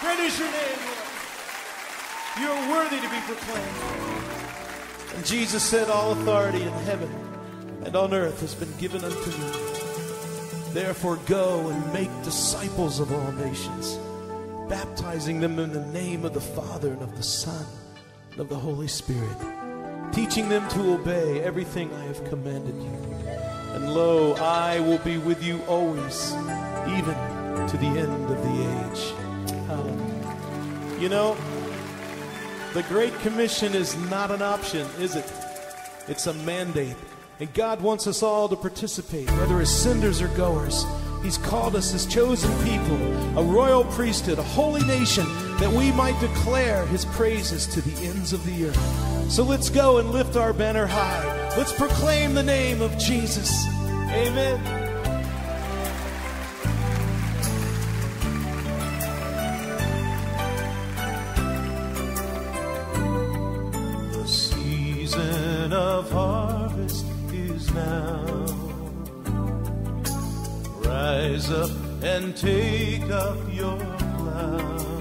Great is your name, Lord. You are worthy to be proclaimed. And Jesus said, All authority in heaven and on earth has been given unto me. Therefore, go and make disciples of all nations, baptizing them in the name of the Father and of the Son and of the Holy Spirit, teaching them to obey everything I have commanded you. And lo, I will be with you always, even to the end of the age. Hallelujah. You know, the Great Commission is not an option, is it? It's a mandate. And God wants us all to participate, whether as senders or goers. He's called us as chosen people, a royal priesthood, a holy nation, that we might declare His praises to the ends of the earth. So let's go and lift our banner high. Let's proclaim the name of Jesus. Amen. Season of harvest is now. Rise up and take up your plow.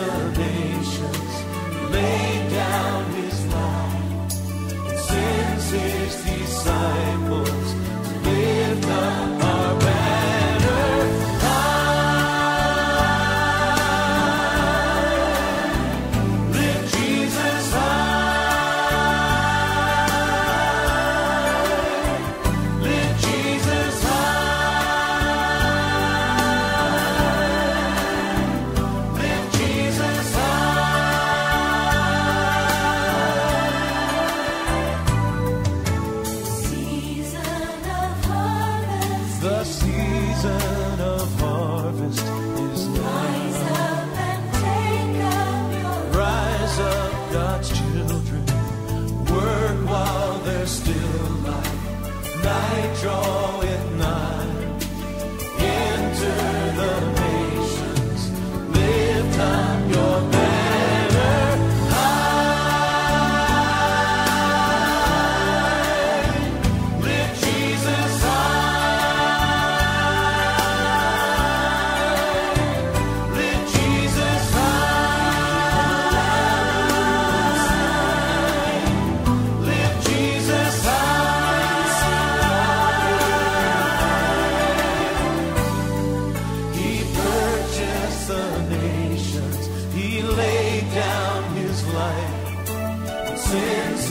Purchased Work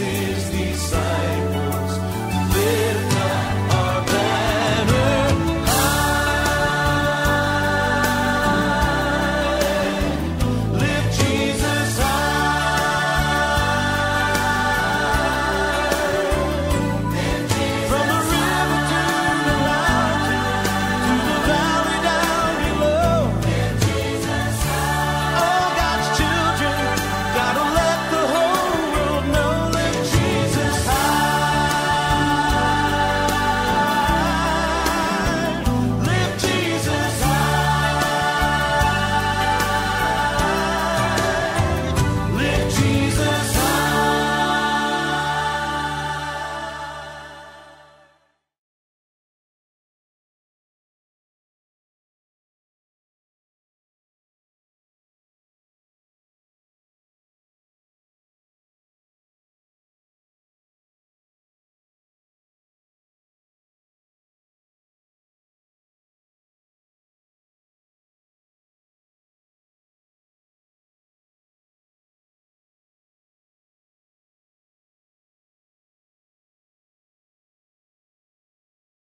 is the sign.